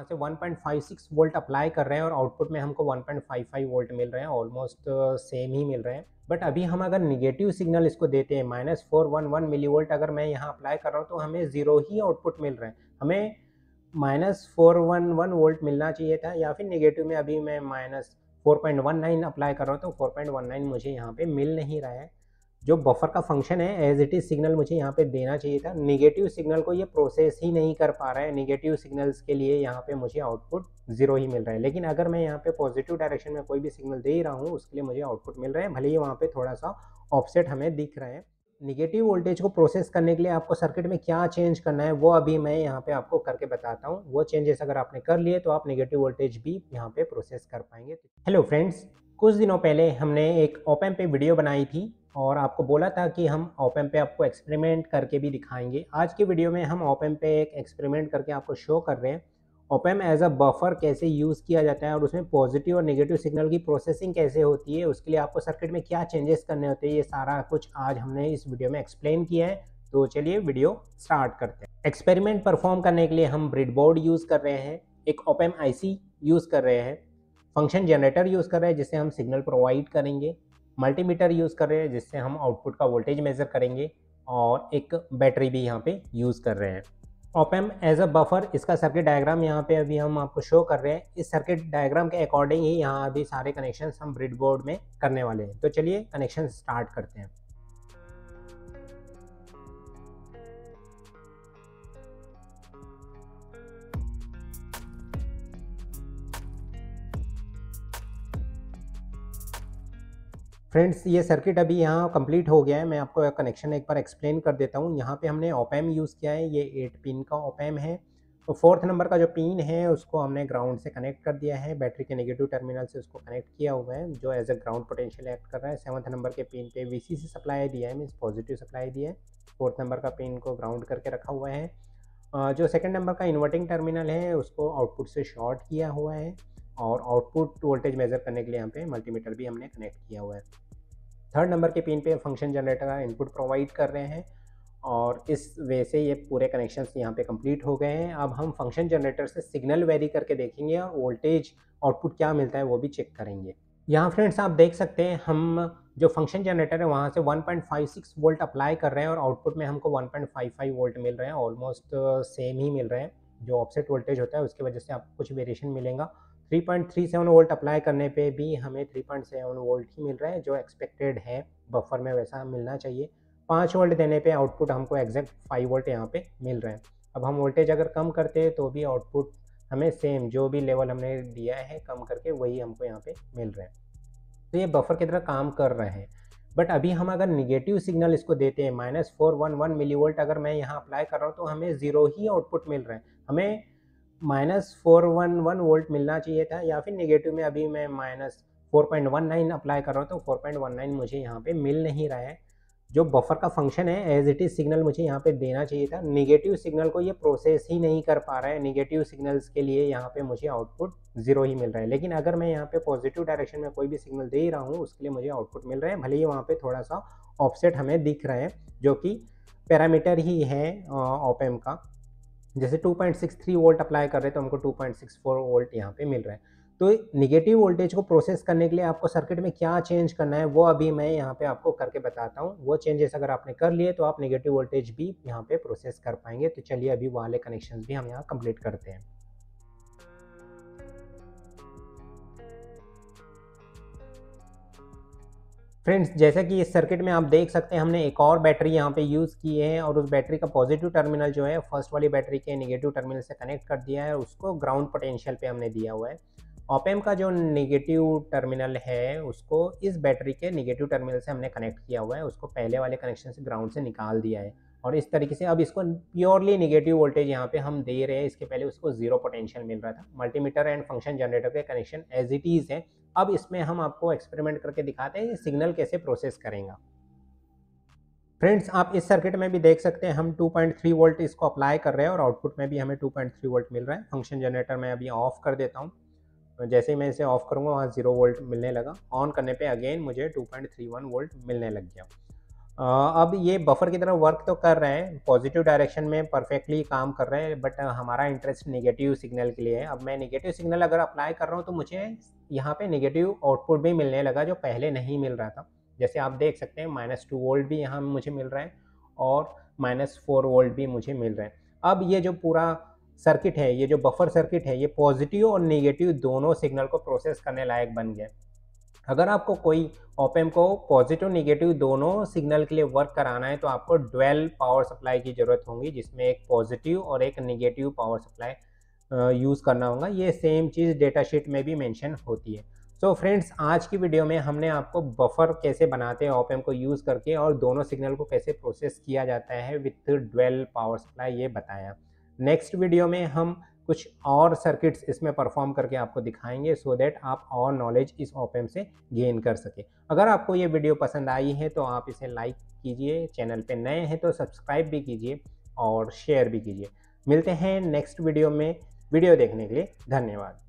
वहाँ से 1.56 volt apply कर रहे हैं और आउटपुट में हमको 1.55 वोल्ट मिल रहे हैं ऑलमोस्ट सेम ही मिल रहे हैं। बट अभी हम अगर निगेटिव सिग्नल इसको देते हैं minus four one one millivolt अगर मैं यहाँ अप्लाई कर रहा हूँ तो हमें ज़ीरो ही आउटपुट मिल रहा है। हमें minus four one one volt मिलना चाहिए था या फिर निगेटिव में अभी मैं minus four point one nine apply कर रहा हूँ तो फोर पॉइंट वन नाइन मुझे यहाँ पे मिल नहीं रहा है। जो बफर का फ़ंक्शन है एज इट इज़ सिग्नल मुझे यहाँ पे देना चाहिए था। निगेटिव सिग्नल को ये प्रोसेस ही नहीं कर पा रहा है। निगेटिव सिग्नल्स के लिए यहाँ पे मुझे आउटपुट ज़ीरो ही मिल रहा है। लेकिन अगर मैं यहाँ पे पॉजिटिव डायरेक्शन में कोई भी सिग्नल दे रहा हूँ, उसके लिए मुझे आउटपुट मिल रहा है। भले ही वहाँ पे थोड़ा सा ऑफसेट हमें दिख रहा है। निगेटिव वोल्टेज को प्रोसेस करने के लिए आपको सर्किट में क्या चेंज करना है, वो अभी मैं यहाँ पे आपको करके बताता हूँ। वो चेंजेस अगर आपने कर लिए तो आप निगेटिव वोल्टेज भी यहाँ पे प्रोसेस कर पाएँगे। हेलो फ्रेंड्स कुछ दिनों पहले हमने एक ओपन पे वीडियो बनाई थी और आपको बोला था कि हम ओपन पे आपको एक्सपेरिमेंट करके भी दिखाएँगे। आज की वीडियो में हम ओपन पे एक एक्सपेरिमेंट करके आपको शो कर रहे हैं। ओपम एज अ बफर कैसे यूज़ किया जाता है और उसमें पॉजिटिव और नेगेटिव सिग्नल की प्रोसेसिंग कैसे होती है, उसके लिए आपको सर्किट में क्या चेंजेस करने होते हैं, ये सारा कुछ आज हमने इस वीडियो में एक्सप्लेन किया है। तो चलिए वीडियो स्टार्ट करते हैं। एक्सपेरिमेंट परफॉर्म करने के लिए हम ब्रिड बोर्ड यूज़ कर रहे हैं, एक ओपम आईसी यूज़ कर रहे हैं। फ़ंक्शन जनरेटर यूज़ कर रहे हैं, जिससे हम सिग्नल प्रोवाइड करेंगे, मल्टीमीटर यूज़ कर रहे हैं, जिससे हम आउटपुट का वोल्टेज मेज़र करेंगे, और एक बैटरी भी यहाँ पे यूज़ कर रहे हैं। ओपम एज अ बफर इसका सर्किट डायग्राम यहाँ पे अभी हम आपको शो कर रहे हैं। इस सर्किट डायग्राम के अकॉर्डिंग ही यहाँ अभी सारे कनेक्शन हम ब्रिड बोर्ड में करने वाले हैं। तो चलिए कनेक्शन स्टार्ट करते हैं। फ्रेंड्स, ये सर्किट अभी यहाँ कंप्लीट हो गया है। मैं आपको कनेक्शन एक बार एक्सप्लेन कर देता हूँ। यहाँ पे हमने ओपैम यूज़ किया है। ये एट पिन का ओपैम है। तो फोर्थ नंबर का जो पिन है, उसको हमने ग्राउंड से कनेक्ट कर दिया है। बैटरी के नेगेटिव टर्मिनल से उसको कनेक्ट किया हुआ है, जो as a ground potential act कर रहा है। सेवन्थ नंबर के पिन पे वी सप्लाई दिया है, मीन्स पॉजिटिव सप्लाई दिया है। फोर्थ नंबर का पिन को ग्राउंड करके रखा हुआ है। जो सेकेंड नंबर का इन्वर्टिंग टर्मिनल है, उसको आउटपुट से शॉर्ट किया हुआ है। और आउटपुट वोल्टेज मेज़र करने के लिए यहाँ पे मल्टीमीटर भी हमने कनेक्ट किया हुआ है। थर्ड नंबर के पिन पे फ़ंक्शन जनरेटर का इनपुट प्रोवाइड कर रहे हैं और इस वे से ये पूरे कनेक्शन यहाँ पे कंप्लीट हो गए हैं। अब हम फ़ंक्शन जनरेटर से सिग्नल वेरी करके देखेंगे और वोल्टेज आउटपुट क्या मिलता है वो भी चेक करेंगे। यहाँ फ्रेंड्स आप देख सकते हैं, हम जो फ़ंक्शन जनरेटर है वहाँ से 1.56 वोल्ट अप्लाई कर रहे हैं और आउटपुट में हमको 1.55 वोल्ट मिल रहे हैं ऑलमोस्ट सेम ही मिल रहे हैं। जो ऑफसेट वोल्टेज होता है उसकी वजह से आपको कुछ वेरिएशन मिलेगा। 3.37 वोल्ट अप्लाई करने पे भी हमें 3.7 वोल्ट ही मिल रहा है, जो एक्सपेक्टेड है बफर में वैसा मिलना चाहिए। पाँच वोल्ट देने पे आउटपुट हमको एग्जैक्ट फाइव वोल्ट यहाँ पे मिल रहा है। अब हम वोल्टेज अगर कम करते हैं तो भी आउटपुट हमें सेम जो भी लेवल हमने दिया है, कम करके वही हमको यहाँ पे मिल रहा है। तो ये बफर की तरह काम कर रहे हैं। बट अभी हम अगर निगेटिव सिग्नल इसको देते हैं minus four one one millivolt अगर मैं यहाँ अप्लाई कर रहा हूँ तो हमें ज़ीरो ही आउटपुट मिल रहा है। हमें minus four one one volt मिलना चाहिए था, या फिर नेगेटिव में अभी मैं minus four point one nine apply कर रहा हूँ तो फोर पॉइंट वन नाइन मुझे यहाँ पे मिल नहीं रहा है। जो बफर का फ़ंक्शन है एज इट इज़ सिग्नल मुझे यहाँ पे देना चाहिए था। निगेटिव सिग्नल को ये प्रोसेस ही नहीं कर पा रहा है। निगेटिव सिग्नल्स के लिए यहाँ पे मुझे आउटपुट ज़ीरो ही मिल रहा है। लेकिन अगर मैं यहाँ पे पॉजिटिव डायरेक्शन में कोई भी सिग्नल दे ही रहा हूँ, उसके लिए मुझे आउटपुट मिल रहा है। भले ही वहाँ पे थोड़ा सा ऑफसेट हमें दिख रहा है, जो कि पैरामीटर ही है ओपेम का। जैसे 2.63 वोल्ट अप्लाई कर रहे तो हमको 2.64 वोल्ट यहाँ पे मिल रहा है। तो निगेटिव वोल्टेज को प्रोसेस करने के लिए आपको सर्किट में क्या चेंज करना है, वो अभी मैं यहाँ पे आपको करके बताता हूँ। वो चेंजेस अगर आपने कर लिए तो आप निगेटिव वोल्टेज भी यहाँ पे प्रोसेस कर पाएँगे। तो चलिए अभी वाले कनेक्शन भी हम यहाँ कंप्लीट करते हैं। फ्रेंड्स, जैसा कि इस सर्किट में आप देख सकते हैं, हमने एक और बैटरी यहाँ पे यूज़ की है और उस बैटरी का पॉजिटिव टर्मिनल जो है, फ़र्स्ट वाली बैटरी के नेगेटिव टर्मिनल से कनेक्ट कर दिया है उसको ग्राउंड पोटेंशियल पे हमने दिया हुआ है। ओपेम का जो नेगेटिव टर्मिनल है, उसको इस बैटरी के नेगेटिव टर्मिनल से हमने कनेक्ट किया हुआ है, उसको पहले वाले कनेक्शन से ग्राउंड से निकाल दिया है और इस तरीके से अब इसको प्योरली नेगेटिव वोल्टेज यहाँ पे हम दे रहे हैं, इसके पहले उसको ज़ीरो पोटेंशियल मिल रहा था। मल्टीमीटर एंड फ़ंक्शन जनरेटर के कनेक्शन एज इट इज़ है अब इसमें हम आपको एक्सपेरिमेंट करके दिखाते हैं सिग्नल कैसे प्रोसेस करेंगे। फ्रेंड्स आप इस सर्किट में भी देख सकते हैं, हम 2.3 वोल्ट इसको अप्लाई कर रहे हैं और आउटपुट में भी हमें 2.3 वोल्ट मिल रहा है। फ़ंक्शन जनरेटर मैं अभी ऑफ़ कर देता हूँ। तो जैसे ही मैं इसे ऑफ़ करूँगा, वहाँ ज़ीरो वोल्ट मिलने लगा। ऑन करने पे अगेन मुझे 2.31 वोल्ट मिलने लग गया। अब ये बफर की तरह वर्क तो कर रहे हैं पॉजिटिव डायरेक्शन में परफेक्टली काम कर रहे हैं बट हमारा इंटरेस्ट नेगेटिव सिग्नल के लिए है। अब मैं नेगेटिव सिग्नल अगर अप्लाई कर रहा हूँ तो मुझे यहाँ पे नेगेटिव आउटपुट भी मिलने लगा जो पहले नहीं मिल रहा था। जैसे आप देख सकते हैं माइनस टू वोल्ट भी यहाँ मुझे मिल रहा है और माइनस फोर वोल्ट भी मुझे मिल रहे हैं। अब ये जो पूरा सर्किट है, ये जो बफर सर्किट है, ये पॉजिटिव और नेगेटिव दोनों सिग्नल को प्रोसेस करने लायक बन गया अगर आपको कोई ओपेम को पॉजिटिव नेगेटिव दोनों सिग्नल के लिए वर्क कराना है तो आपको ट्वेल्व पावर सप्लाई की ज़रूरत होगी, जिसमें एक पॉजिटिव और एक नेगेटिव पावर सप्लाई यूज़ करना होगा। ये सेम चीज़ डेटा शीट में भी मेंशन होती है। सो so फ्रेंड्स आज की वीडियो में हमने आपको बफर कैसे बनाते हैं ओपेम को यूज़ करके और दोनों सिग्नल को कैसे प्रोसेस किया जाता है विथ ट्वेल्व पावर सप्लाई ये बताया। नेक्स्ट वीडियो में हम कुछ और सर्किट्स इसमें परफॉर्म करके आपको दिखाएँगे सो so दैट आप और नॉलेज इस ओपेम से गेन कर सके। अगर आपको ये वीडियो पसंद आई है तो आप इसे लाइक कीजिए चैनल पे नए हैं तो सब्सक्राइब भी कीजिए और शेयर भी कीजिए। मिलते हैं नेक्स्ट वीडियो में। वीडियो देखने के लिए धन्यवाद।